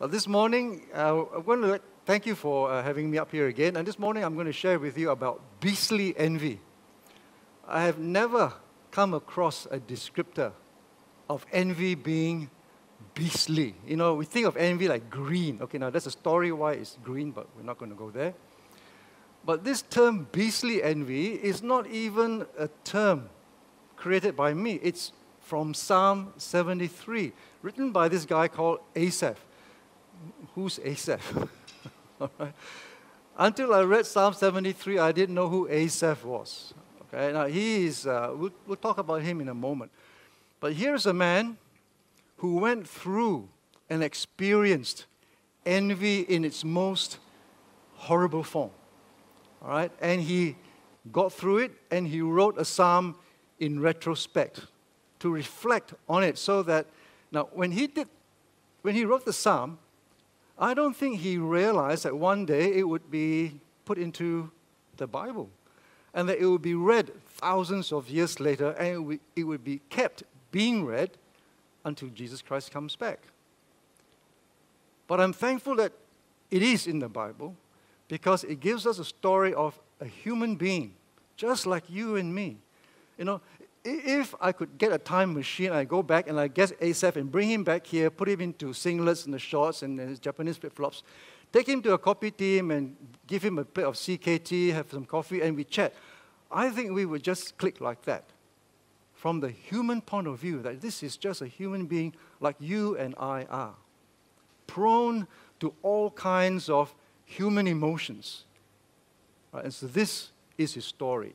Well, this morning, uh, I'm going to thank you for uh, having me up here again. And this morning, I'm going to share with you about beastly envy. I have never come across a descriptor of envy being beastly. You know, we think of envy like green. Okay, now that's a story why it's green, but we're not going to go there. But this term beastly envy is not even a term created by me. It's from Psalm 73, written by this guy called Asaph who's Asaph? Until I read Psalm 73, I didn't know who Asaph was. Okay, now he is, uh, we'll, we'll talk about him in a moment. But here's a man who went through and experienced envy in its most horrible form. All right, and he got through it and he wrote a psalm in retrospect to reflect on it so that now when he did when he wrote the psalm I don't think he realized that one day it would be put into the Bible and that it would be read thousands of years later and it would be kept being read until Jesus Christ comes back. But I'm thankful that it is in the Bible because it gives us a story of a human being, just like you and me. You know, if I could get a time machine, I go back and I get Asaph and bring him back here, put him into singlets and the shorts and his Japanese flip flops, take him to a kopitiam and give him a bit of CKT, have some coffee, and we chat. I think we would just click like that from the human point of view that this is just a human being like you and I are, prone to all kinds of human emotions. Right? And so this is his story.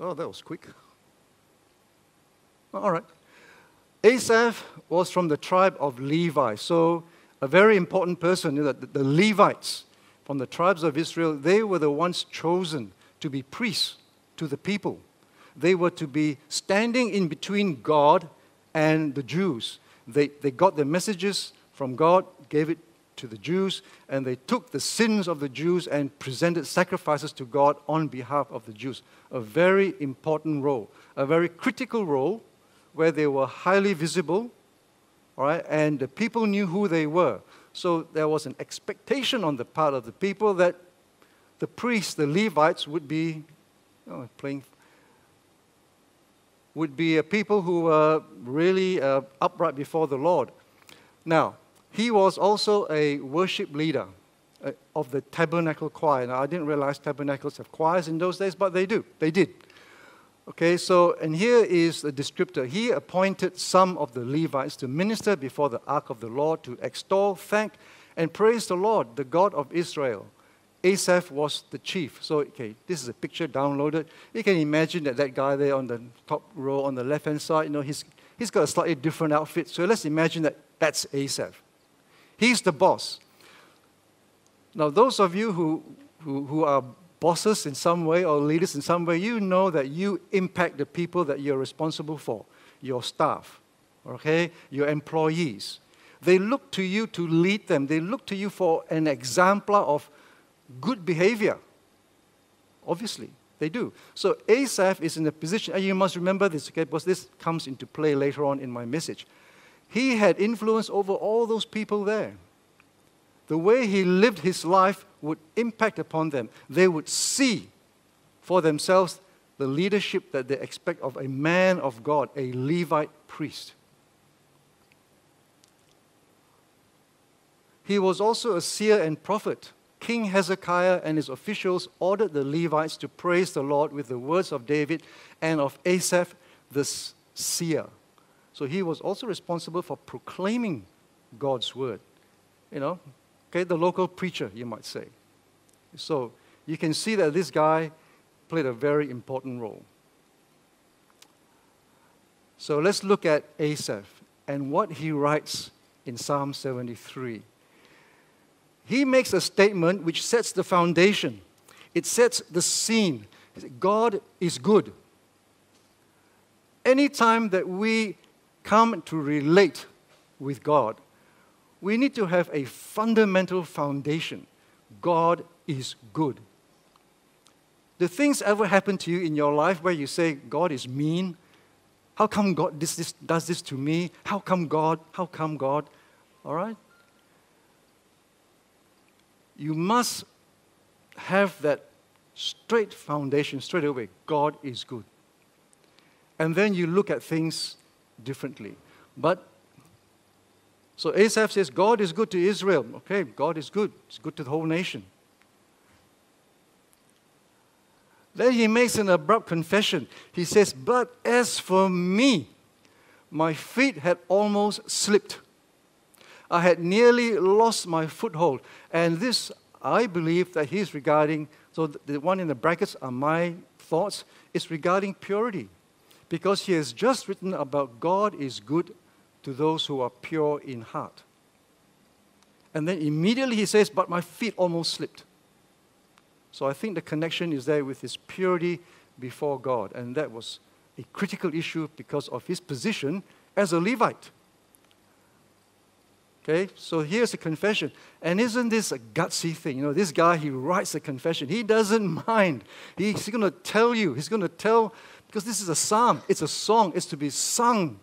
Oh, that was quick. All right. Asaph was from the tribe of Levi. So, a very important person, the, the Levites from the tribes of Israel, they were the ones chosen to be priests to the people. They were to be standing in between God and the Jews. They, they got the messages from God, gave it to the Jews, and they took the sins of the Jews and presented sacrifices to God on behalf of the Jews. A very important role, a very critical role where they were highly visible, all right, and the people knew who they were. So there was an expectation on the part of the people that the priests, the Levites, would be oh, playing, would be a people who were really uh, upright before the Lord. Now, he was also a worship leader uh, of the tabernacle choir. Now, I didn't realize tabernacles have choirs in those days, but they do. They did. Okay, so, and here is the descriptor. He appointed some of the Levites to minister before the ark of the Lord to extol, thank, and praise the Lord, the God of Israel. Asaph was the chief. So, okay, this is a picture downloaded. You can imagine that that guy there on the top row on the left hand side, you know, he's, he's got a slightly different outfit. So let's imagine that that's Asaph. He's the boss. Now, those of you who, who, who are bosses in some way or leaders in some way, you know that you impact the people that you're responsible for, your staff, okay, your employees. They look to you to lead them, they look to you for an exemplar of good behavior. Obviously, they do. So Asaph is in a position, and you must remember this, okay, because this comes into play later on in my message. He had influence over all those people there. The way he lived his life would impact upon them. They would see for themselves the leadership that they expect of a man of God, a Levite priest. He was also a seer and prophet. King Hezekiah and his officials ordered the Levites to praise the Lord with the words of David and of Asaph the seer. So he was also responsible for proclaiming God's word. You know, okay, the local preacher, you might say. So you can see that this guy played a very important role. So let's look at Asaph and what he writes in Psalm 73. He makes a statement which sets the foundation, it sets the scene. God is good. Anytime that we come to relate with God, we need to have a fundamental foundation. God is good. Do things ever happen to you in your life where you say, God is mean? How come God this, this, does this to me? How come God? How come God? All right? You must have that straight foundation straight away. God is good. And then you look at things differently. But so Asaph says, God is good to Israel. Okay, God is good. It's good to the whole nation. Then he makes an abrupt confession. He says, But as for me, my feet had almost slipped. I had nearly lost my foothold. And this, I believe, that he's regarding, so the one in the brackets are my thoughts, is regarding purity. Because he has just written about God is good to those who are pure in heart. And then immediately he says, But my feet almost slipped. So I think the connection is there with his purity before God. And that was a critical issue because of his position as a Levite. Okay, so here's a confession. And isn't this a gutsy thing? You know, this guy, he writes a confession. He doesn't mind. He's going to tell you, he's going to tell, because this is a psalm, it's a song, it's to be sung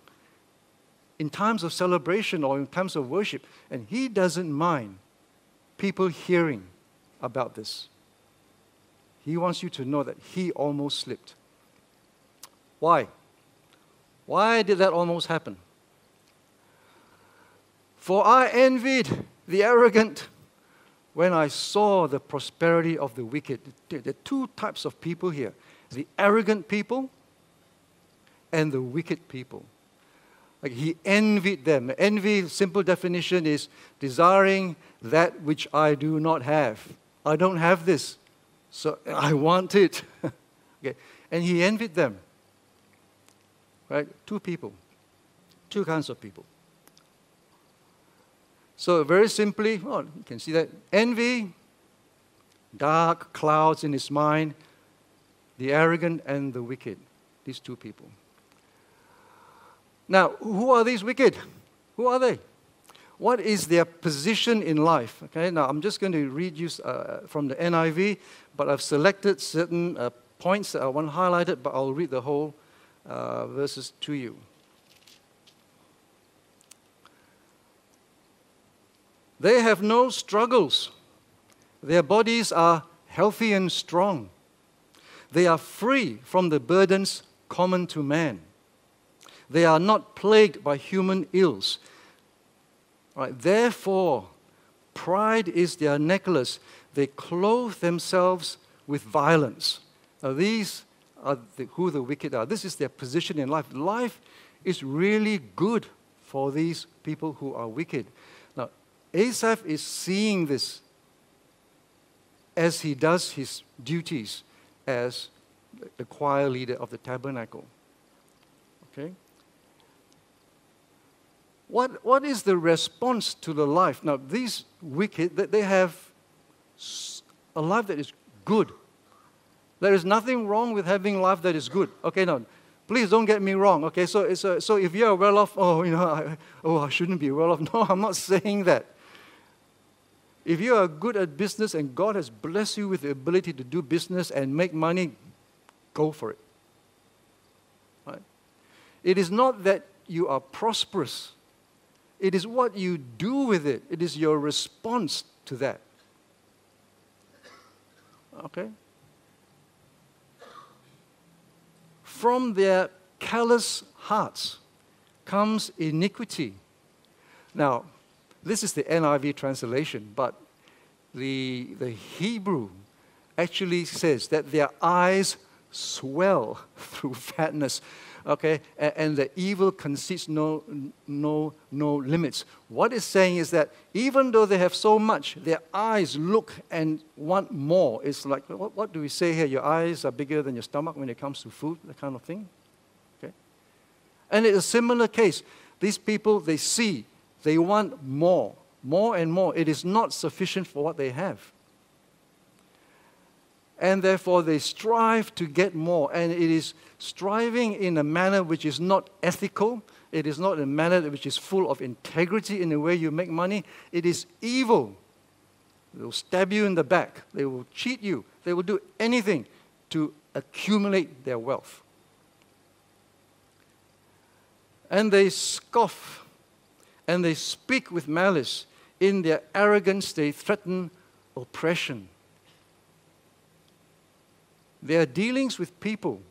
in times of celebration or in times of worship. And he doesn't mind people hearing about this. He wants you to know that he almost slipped. Why? Why did that almost happen? For I envied the arrogant when I saw the prosperity of the wicked. There are two types of people here the arrogant people and the wicked people. Like he envied them. Envy, simple definition, is desiring that which I do not have. I don't have this. So I want it. okay. And he envied them. Right? Two people. Two kinds of people. So very simply, well, you can see that envy, dark clouds in his mind, the arrogant and the wicked. These two people. Now, who are these wicked? Who are they? what is their position in life. Okay, now I'm just going to read you uh, from the NIV, but I've selected certain uh, points that I want highlighted, but I'll read the whole uh, verses to you. They have no struggles. Their bodies are healthy and strong. They are free from the burdens common to man. They are not plagued by human ills Right? Therefore, pride is their necklace. They clothe themselves with violence. Now, these are the, who the wicked are. This is their position in life. Life is really good for these people who are wicked. Now, Asaph is seeing this as he does his duties as the choir leader of the tabernacle. Okay? What, what is the response to the life? Now, these wicked, they have a life that is good. There is nothing wrong with having life that is good. Okay, now, please don't get me wrong. Okay, so, so, so if you're well off, oh, you know, I, oh, I shouldn't be well off. No, I'm not saying that. If you are good at business and God has blessed you with the ability to do business and make money, go for it. Right? It is not that you are prosperous it is what you do with it, it is your response to that. Okay? From their callous hearts comes iniquity. Now, this is the NIV translation, but the, the Hebrew actually says that their eyes swell through fatness okay, and, the evil conceits no, no, no limits. What it's saying is that even though they have so much, their eyes look and want more. It's like, what, what do we say here? Your eyes are bigger than your stomach when it comes to food, that kind of thing. Okay? And it's a similar case. These people, they see, they want more, more and more. It is not sufficient for what they have and therefore they strive to get more. And it is striving in a manner which is not ethical, it is not a manner which is full of integrity in the way you make money. It is evil. They will stab you in the back, they will cheat you, they will do anything to accumulate their wealth. And they scoff and they speak with malice. In their arrogance, they threaten oppression. Their dealings with people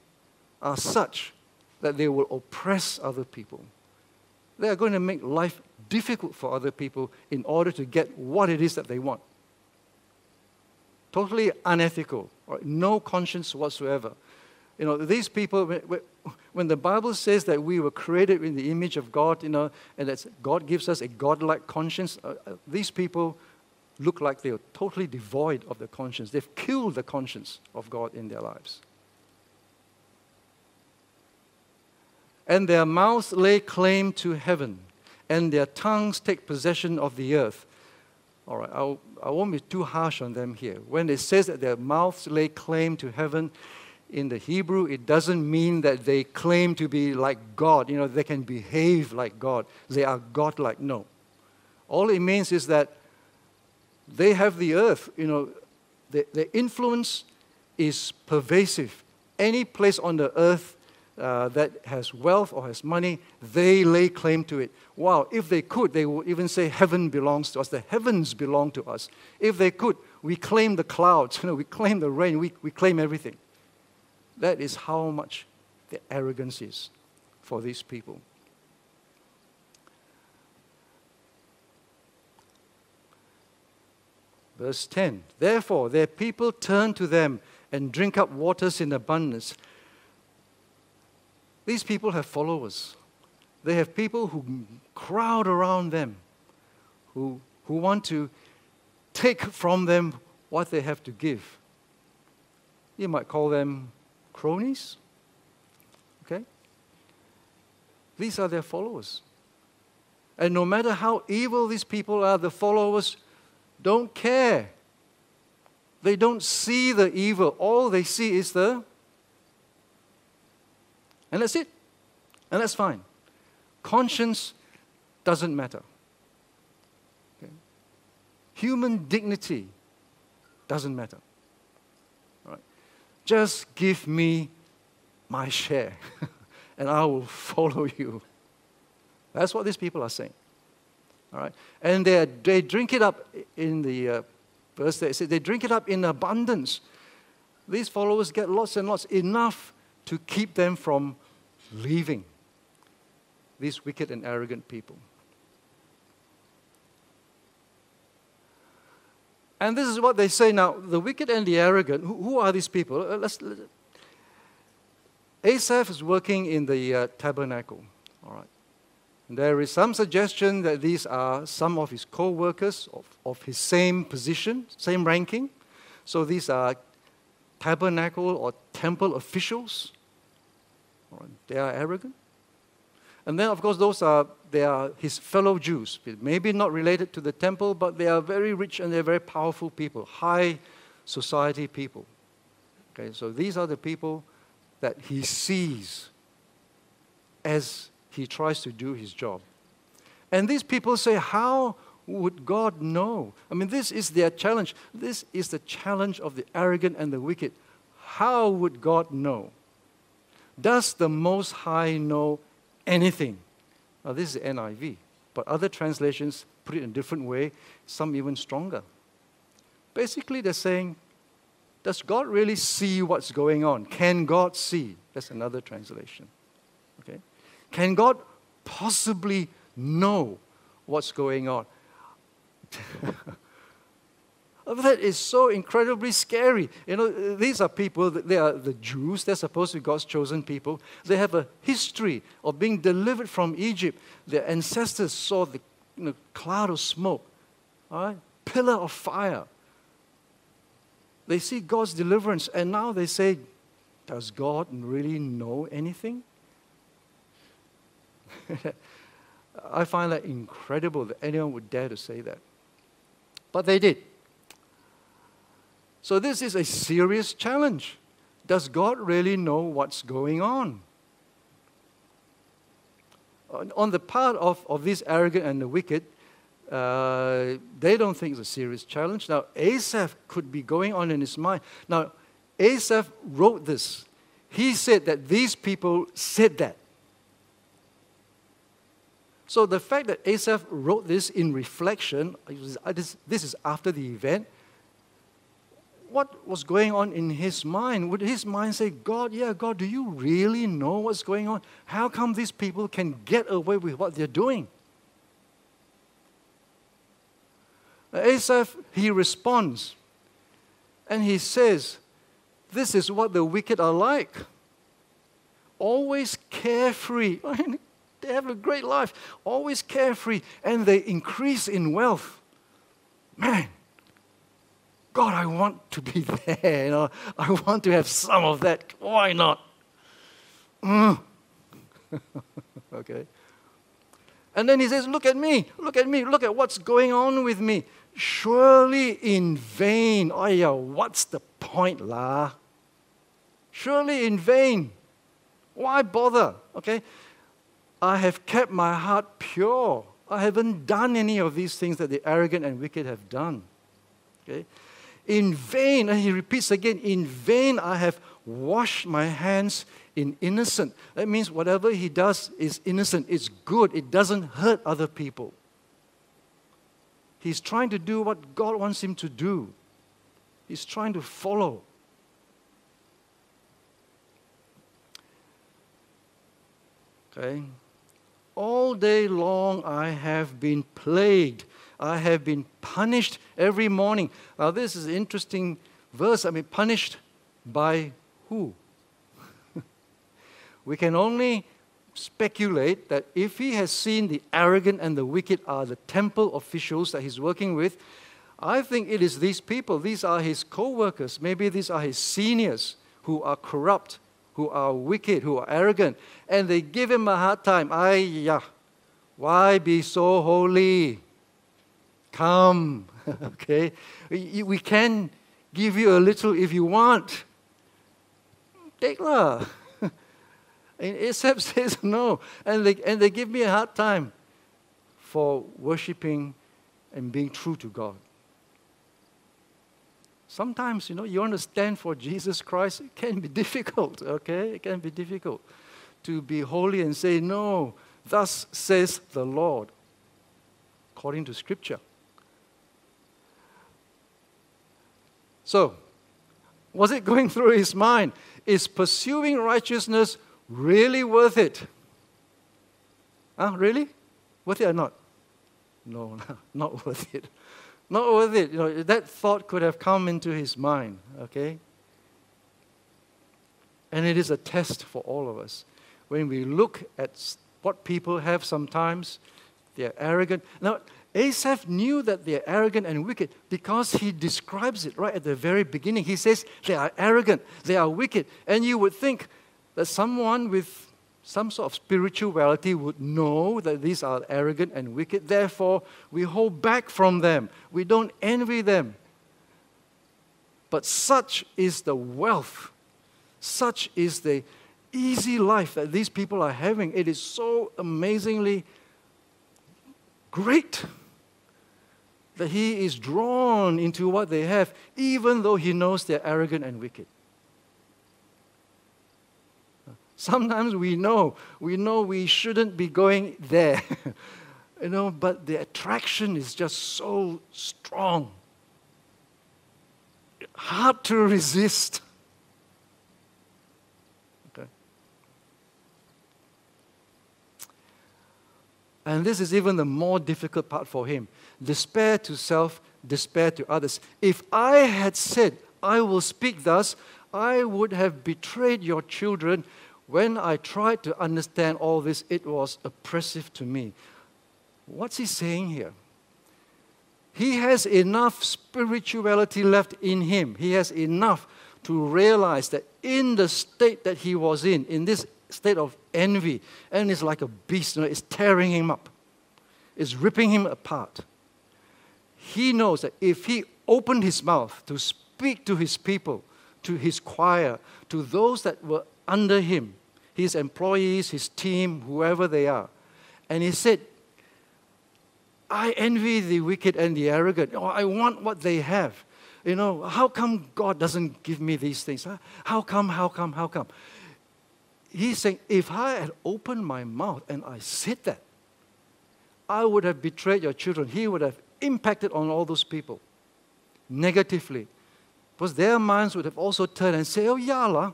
are such that they will oppress other people. They are going to make life difficult for other people in order to get what it is that they want. Totally unethical, or no conscience whatsoever. You know, these people, when the Bible says that we were created in the image of God, you know, and that God gives us a godlike conscience, uh, uh, these people look like they are totally devoid of the conscience. They've killed the conscience of God in their lives. And their mouths lay claim to heaven, and their tongues take possession of the earth. All right, I'll, I won't be too harsh on them here. When it says that their mouths lay claim to heaven, in the Hebrew, it doesn't mean that they claim to be like God. You know, they can behave like God. They are God-like. No. All it means is that they have the earth. You know, their, the influence is pervasive. Any place on the earth uh, that has wealth or has money, they lay claim to it. Wow, if they could, they would even say heaven belongs to us. The heavens belong to us. If they could, we claim the clouds, you know, we claim the rain, we, we claim everything. That is how much the arrogance is for these people. Verse 10 Therefore, their people turn to them and drink up waters in abundance. These people have followers. They have people who crowd around them, who, who want to take from them what they have to give. You might call them cronies. Okay? These are their followers. And no matter how evil these people are, the followers don't care. They don't see the evil. All they see is the. And that's it. And that's fine. Conscience doesn't matter. Okay? Human dignity doesn't matter. Just give me my share, and I will follow you. That's what these people are saying. All right? And they, they drink it up in the uh, verse they say they drink it up in abundance. These followers get lots and lots, enough to keep them from leaving these wicked and arrogant people. And this is what they say now the wicked and the arrogant, who, who are these people? Uh, let's, let's, Asaph is working in the uh, tabernacle. All right. There is some suggestion that these are some of his co workers of, of his same position, same ranking. So these are tabernacle or temple officials. They are arrogant. And then, of course, those are they are his fellow Jews, maybe not related to the temple, but they are very rich and they're very powerful people, high society people. Okay, so these are the people that he sees as he tries to do his job. And these people say, How would God know? I mean, this is their challenge. This is the challenge of the arrogant and the wicked. How would God know? Does the Most High know anything? Now, this is NIV, but other translations put it in a different way, some even stronger. Basically, they're saying, Does God really see what's going on? Can God see? That's another translation. Can God possibly know what's going on? That is so incredibly scary. You know, these are people, they are the Jews, they're supposed to be God's chosen people. They have a history of being delivered from Egypt. Their ancestors saw the you know, cloud of smoke, all right? pillar of fire. They see God's deliverance, and now they say, Does God really know anything? I find that incredible that anyone would dare to say that. But they did. So, this is a serious challenge. Does God really know what's going on? On the part of, of this arrogant and the wicked, uh, they don't think it's a serious challenge. Now, Asaph could be going on in his mind. Now, Asaph wrote this. He said that these people said that. So the fact that Asaph wrote this in reflection, uh, this is after the event, what was going on in his mind? Would his mind say, God, yeah, God, do you really know what's going on? How come these people can get away with what they're doing? Asaph, he responds and he says, This is what the wicked are like. Always carefree. they have a great life, always carefree, and they increase in wealth. Man, God, I want to be there. You know, I want to have some of that. Why not? Mm. okay. And then he says, Look at me, look at me, look at what's going on with me. Surely in vain. Oh, yeah, what's the point, lah? Surely in vain. Why bother? Okay. I have kept my heart pure. I haven't done any of these things that the arrogant and wicked have done. Okay. In vain, and he repeats again, in vain I have washed my hands in innocent. That means whatever he does is innocent, it's good, it doesn't hurt other people. He's trying to do what God wants him to do, he's trying to follow. Okay? All day long I have been plagued I have been punished every morning. Now, this is an interesting verse. I mean, punished by who? we can only speculate that if he has seen the arrogant and the wicked are the temple officials that he's working with, I think it is these people. These are his co workers. Maybe these are his seniors who are corrupt, who are wicked, who are arrogant. And they give him a hard time. Ay. Why be so holy? Come, okay? We, can give you a little if you want. Take lah. And Asaph says no. And they, and they give me a hard time for worshiping and being true to God. Sometimes, you know, you want to stand for Jesus Christ, it can be difficult, okay? It can be difficult to be holy and say, No, thus says the Lord, according to Scripture. So, was it going through his mind? Is pursuing righteousness really worth it? Huh? Really? Worth it or not? No, not worth it. Not worth it. You know, that thought could have come into his mind, okay? And it is a test for all of us. When we look at what people have sometimes, they're arrogant. Now, Asaph knew that they are arrogant and wicked because he describes it right at the very beginning. He says they are arrogant, they are wicked. And you would think that someone with some sort of spirituality would know that these are arrogant and wicked. Therefore, we hold back from them, we don't envy them. But such is the wealth, such is the easy life that these people are having. It is so amazingly great that he is drawn into what they have, even though he knows they're arrogant and wicked. Sometimes we know, we know we shouldn't be going there, you know, but the attraction is just so strong. Hard to resist. Okay. And this is even the more difficult part for him despair to self, despair to others. If I had said, I will speak thus, I would have betrayed your children. When I tried to understand all this, it was oppressive to me. What's he saying here? He has enough spirituality left in him. He has enough to realize that in the state that he was in, in this state of envy, and it's like a beast, you know, it's tearing him up, it's ripping him apart he knows that if he opened his mouth to speak to his people, to his choir, to those that were under him, his employees, his team, whoever they are, and he said, I envy the wicked and the arrogant. Oh, I want what they have. You know, how come God doesn't give me these things? How come, how come, how come? He's saying, if I had opened my mouth and I said that, I would have betrayed your children. He would have impacted on all those people negatively. Because their minds would have also turned and say, Oh, yeah.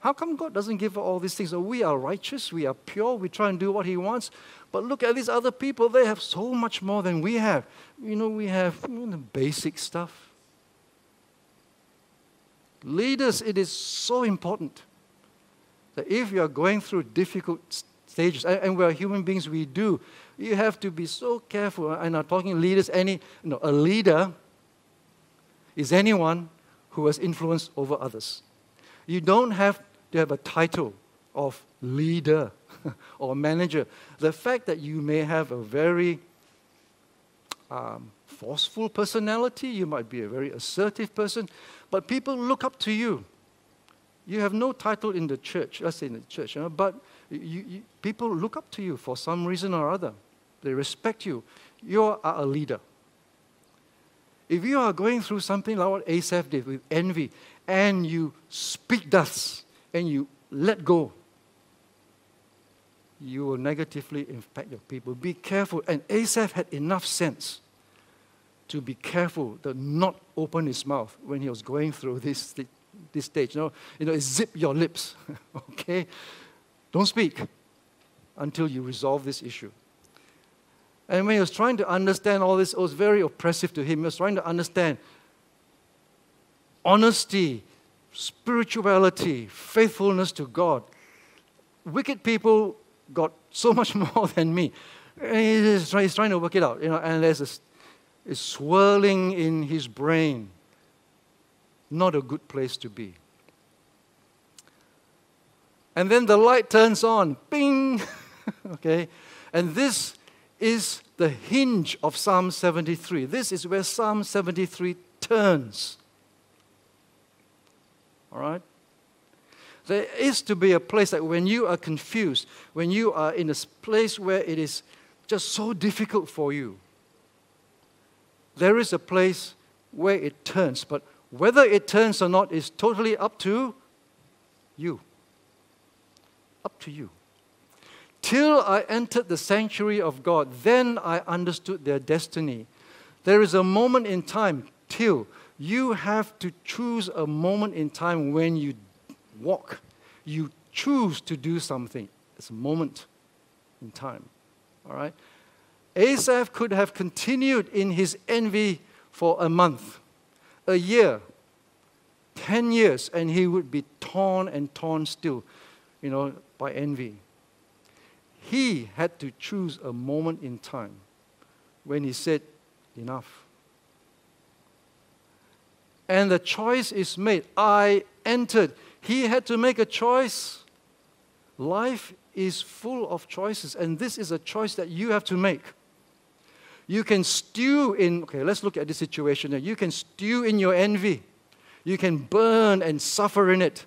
How come God doesn't give all these things? We are righteous, we are pure, we try and do what He wants. But look at these other people, they have so much more than we have. You know, we have you know, basic stuff. Leaders, it is so important that if you are going through difficult stages, and, we're human beings, we do, you have to be so careful. I'm not talking leaders, any, no, a leader is anyone who has influence over others. You don't have to have a title of leader or manager. The fact that you may have a very um, forceful personality, you might be a very assertive person, but people look up to you. You have no title in the church, let's say in the church, you know, but you, you, people look up to you for some reason or other. They respect you. You are a leader. If you are going through something like what Asaph did with envy, and you speak thus, and you let go, you will negatively impact your people. Be careful. And Asaph had enough sense to be careful to not open his mouth when he was going through this, this stage. You know, you know zip your lips, okay? Don't speak until you resolve this issue. And when he was trying to understand all this, it was very oppressive to him. He was trying to understand honesty, spirituality, faithfulness to God. Wicked people got so much more than me. He's trying, he's trying to work it out, you know, and there's a swirling in his brain. Not a good place to be. And then the light turns on, bing, okay? And this is the hinge of Psalm 73. This is where Psalm 73 turns. All right? There is to be a place that when you are confused, when you are in a place where it is just so difficult for you, there is a place where it turns. But whether it turns or not is totally up to you. Up to you. Till I entered the sanctuary of God, then I understood their destiny. There is a moment in time, till you have to choose a moment in time when you walk. You choose to do something. It's a moment in time. All right? Asaph could have continued in his envy for a month, a year, 10 years, and he would be torn and torn still, you know, by envy. He had to choose a moment in time when he said, Enough. And the choice is made. I entered. He had to make a choice. Life is full of choices, and this is a choice that you have to make. You can stew in, okay, let's look at the situation. You can stew in your envy, you can burn and suffer in it.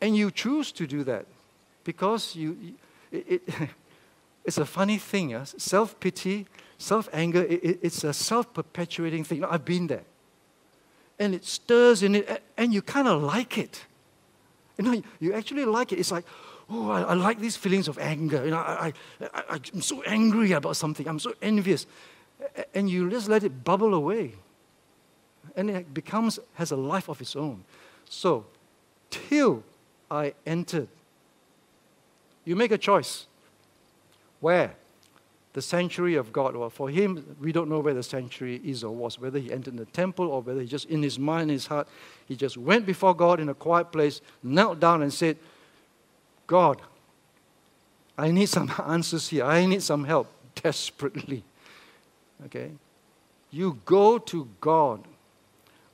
And you choose to do that because you, it, it it's a funny thing. Yeah? Self pity, self anger, it, it's a self perpetuating thing. You know, I've been there. And it stirs in it, and you kind of like it. You know, you actually like it. It's like, oh, I, I like these feelings of anger. You know, I, I, I'm so angry about something. I'm so envious. And you just let it bubble away. And it becomes, has a life of its own. So, till I entered you make a choice. Where? The sanctuary of God. Well, for him, we don't know where the sanctuary is or was, whether he entered the temple or whether he just in his mind, in his heart, he just went before God in a quiet place, knelt down and said, God, I need some answers here. I need some help desperately. Okay? You go to God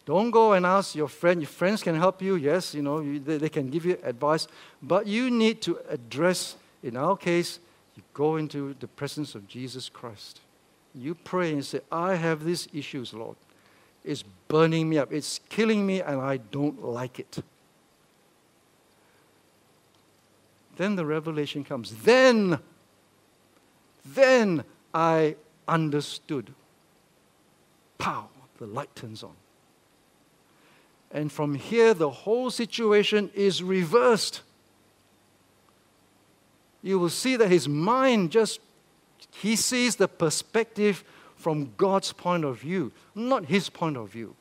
don't go and ask your friend. Your friends can help you, yes, you know, they can give you advice. But you need to address, in our case, you go into the presence of Jesus Christ. You pray and say, I have these issues, Lord. It's burning me up, it's killing me, and I don't like it. Then the revelation comes. Then, then I understood. Pow, the light turns on. And from here, the whole situation is reversed. You will see that his mind just, he sees the perspective from God's point of view, not his point of view.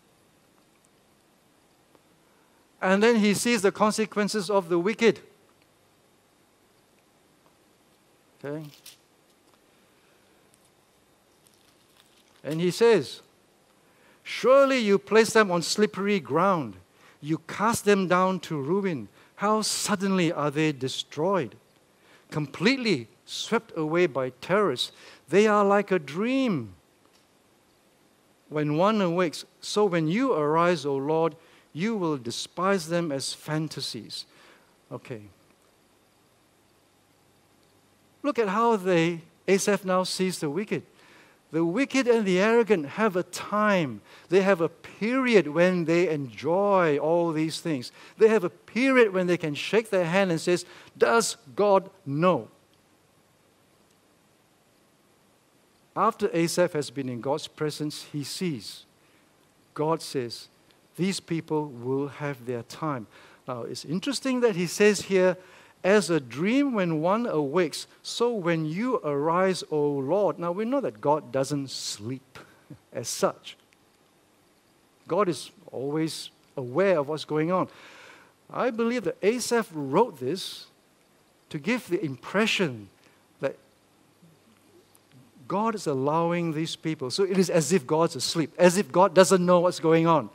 And then he sees the consequences of the wicked. Okay? And he says, Surely you place them on slippery ground. You cast them down to ruin. How suddenly are they destroyed? Completely swept away by terrorists. They are like a dream. When one awakes, so when you arise, O Lord, you will despise them as fantasies. Okay. Look at how they, Asaph now sees the wicked. The wicked and the arrogant have a time. They have a period when they enjoy all these things. They have a period when they can shake their hand and says, "Does God know?" After Asaph has been in God's presence, he sees. God says, "These people will have their time." Now, it's interesting that he says here, as a dream when one awakes, so when you arise, O Lord. Now we know that God doesn't sleep as such. God is always aware of what's going on. I believe that Asaph wrote this to give the impression that God is allowing these people. So it is as if God's asleep, as if God doesn't know what's going on.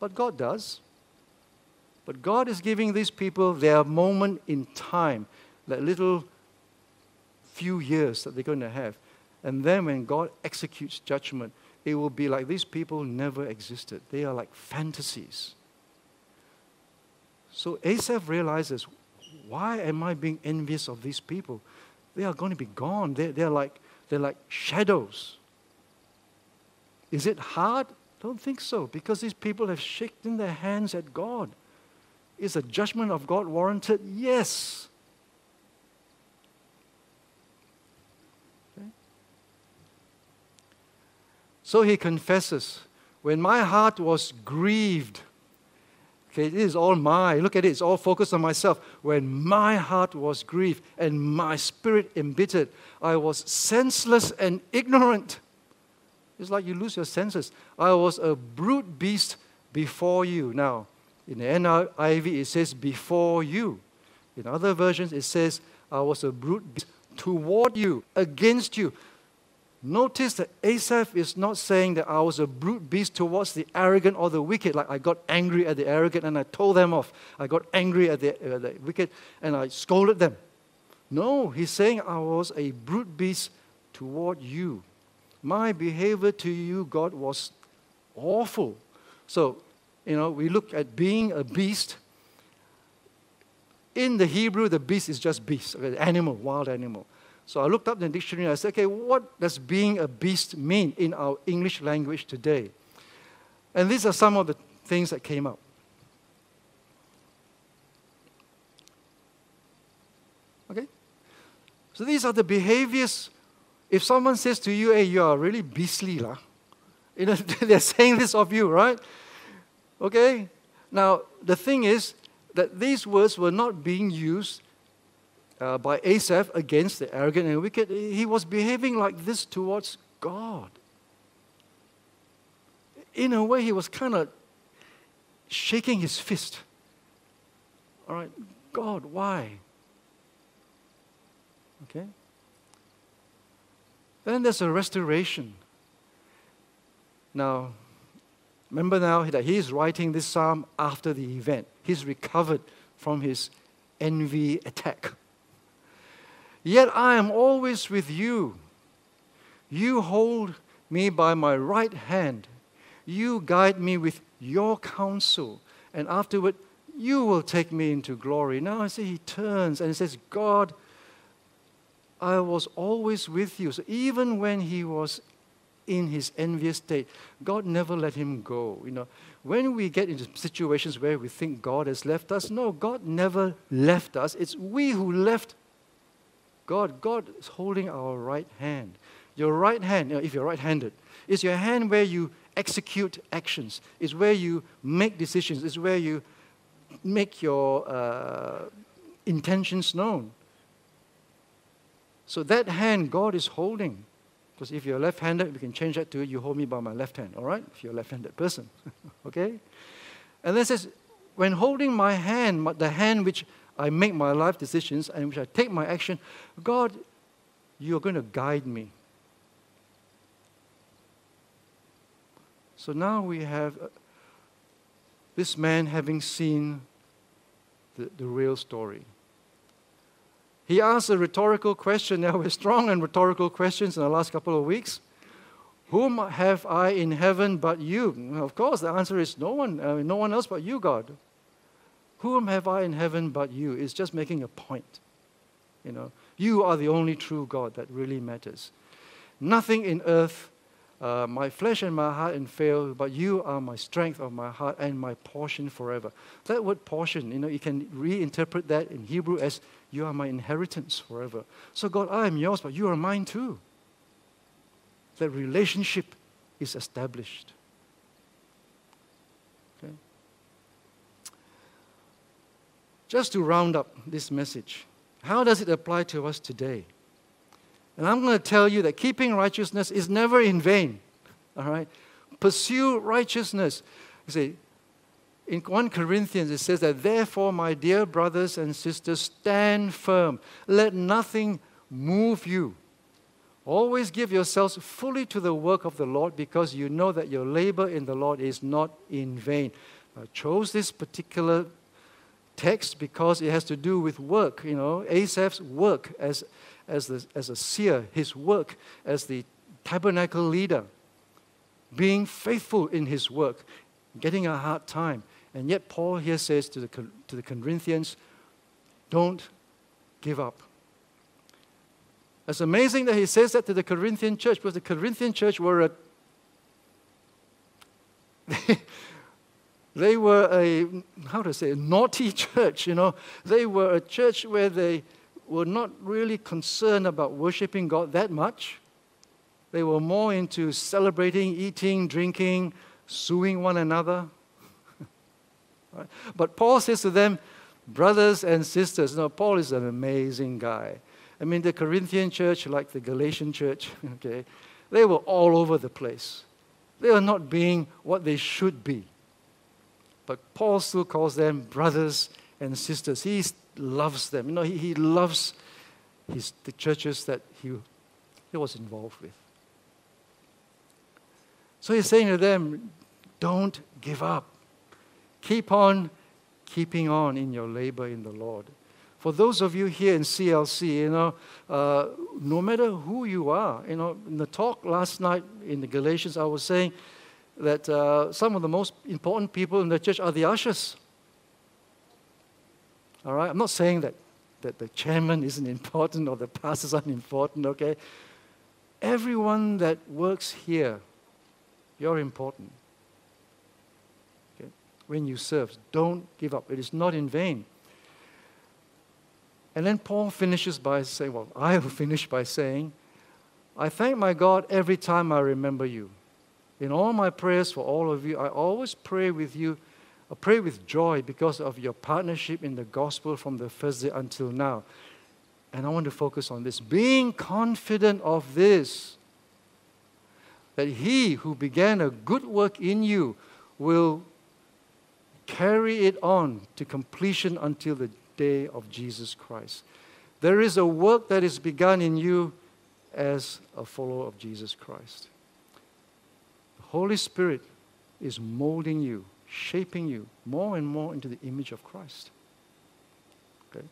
But God does. But God is giving these people their moment in time, that little few years that they're going to have. And then when God executes judgment, it will be like these people never existed. They are like fantasies. So Asaph realizes, why am I being envious of these people? They are going to be gone. They're, they're, like, they're like shadows. Is it hard? Don't think so, because these people have shaken their hands at God. Is the judgment of God warranted? Yes. Okay. So he confesses, when my heart was grieved, okay, it is all my, look at it, it's all focused on myself. When my heart was grieved and my spirit embittered, I was senseless and ignorant. It's like you lose your senses. I was a brute beast before you. Now, in the NIV, it says, before you. In other versions, it says, I was a brute beast toward you, against you. Notice that Asaph is not saying that I was a brute beast towards the arrogant or the wicked, like I got angry at the arrogant and I told them off. I got angry at the, uh, the wicked and I scolded them. No, he's saying I was a brute beast toward you. My behavior to you, God, was awful. So you know, we look at being a beast. In the Hebrew, the beast is just beast, animal, wild animal. So I looked up the dictionary and I said, okay, what does being a beast mean in our English language today? And these are some of the things that came up. Okay? So these are the behaviors. If someone says to you, hey, you are really beastly, lah, you know, they're saying this of you, right? Okay? Now, the thing is that these words were not being used uh, by Asaph against the arrogant and wicked. He was behaving like this towards God. In a way, he was kind of shaking his fist. All right, God, why? Okay? Then there's a restoration. Now, Remember now that he is writing this psalm after the event. He's recovered from his envy attack. Yet I am always with you. You hold me by my right hand. You guide me with your counsel. And afterward, you will take me into glory. Now I see he turns and he says, God, I was always with you. So even when he was in his envious state, God never let him go. You know, when we get into situations where we think God has left us, no, God never left us. It's we who left God. God is holding our right hand. Your right hand, you know, if you're right-handed, is your hand where you execute actions. It's where you make decisions. It's where you make your uh, intentions known. So that hand God is holding. Because if you're left handed, we can change that to you hold me by my left hand, all right? If you're a left handed person. okay? And then says, when holding my hand, the hand which I make my life decisions and which I take my action, God, you're going to guide me. So now we have uh, this man having seen the, the real story. He asked a rhetorical question. Now we're strong on rhetorical questions in the last couple of weeks. Whom have I in heaven but you? Of course, the answer is no one, uh, no one else but you, God. Whom have I in heaven but you? It's just making a point. You know, you are the only true God that really matters. Nothing in earth, uh, my flesh and my heart and fail, but you are my strength of my heart and my portion forever. That word portion, you know, you can reinterpret that in Hebrew as you are my inheritance forever. So, God, I am yours, but you are mine too. That relationship is established. Okay? Just to round up this message, how does it apply to us today? And I'm going to tell you that keeping righteousness is never in vain. All right? Pursue righteousness. You see, in 1 Corinthians, it says that, therefore, my dear brothers and sisters, stand firm. Let nothing move you. Always give yourselves fully to the work of the Lord because you know that your labor in the Lord is not in vain. I chose this particular text because it has to do with work. You know, Asaph's work as, as, the, as a seer, his work as the tabernacle leader, being faithful in his work, getting a hard time. And yet, Paul here says to the, to the Corinthians, don't give up. It's amazing that he says that to the Corinthian church because the Corinthian church were a they were a how to say a naughty church, you know. They were a church where they were not really concerned about worshiping God that much. They were more into celebrating, eating, drinking, suing one another. Right? But Paul says to them, brothers and sisters, now Paul is an amazing guy. I mean, the Corinthian church, like the Galatian church, okay, they were all over the place. They are not being what they should be. But Paul still calls them brothers and sisters. He loves them. You know, he, he loves his, the churches that he, he was involved with. So he's saying to them, don't give up. Keep on keeping on in your labor in the Lord. For those of you here in CLC, you know, uh, no matter who you are, you know, in the talk last night in the Galatians, I was saying that uh, some of the most important people in the church are the ushers. All right? I'm not saying that, that the chairman isn't important or the pastors aren't important, okay? Everyone that works here, you're important when you serve. Don't give up. It is not in vain. And then Paul finishes by saying, Well, I will finish by saying, I thank my God every time I remember you. In all my prayers for all of you, I always pray with you, I pray with joy because of your partnership in the gospel from the first day until now. And I want to focus on this being confident of this, that he who began a good work in you will carry it on to completion until the day of Jesus Christ. There is a work that is begun in you as a follower of Jesus Christ. The Holy Spirit is molding you, shaping you more and more into the image of Christ. Okay?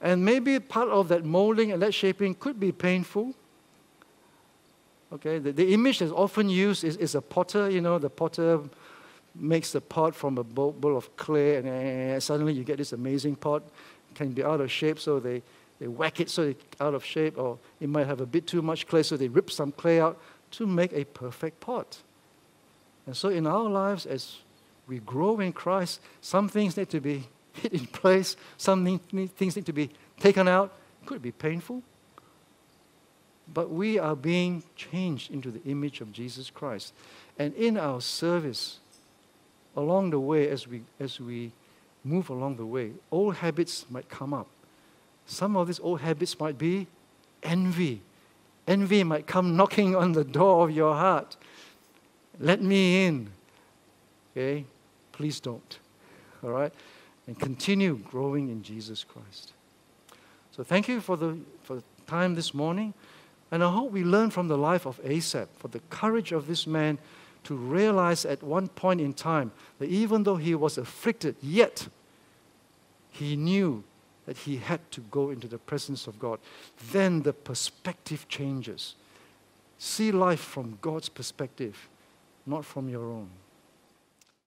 And maybe part of that molding and that shaping could be painful. Okay, the, the image that's often used is, is a potter, you know, the potter makes the pot from a bowl, bowl of clay, and, and suddenly you get this amazing pot. It can be out of shape, so they, they whack it so it's out of shape, or it might have a bit too much clay, so they rip some clay out to make a perfect pot. And so in our lives, as we grow in Christ, some things need to be hit in place, some things need to be taken out. Could be painful. But we are being changed into the image of Jesus Christ. And in our service, along the way, as we, as we move along the way, old habits might come up. Some of these old habits might be envy. Envy might come knocking on the door of your heart. Let me in. Okay? Please don't. All right? And continue growing in Jesus Christ. So thank you for the, for the time this morning. And I hope we learn from the life of Asaph, for the courage of this man to realize at one point in time that even though he was afflicted, yet he knew that he had to go into the presence of God. Then the perspective changes. See life from God's perspective, not from your own.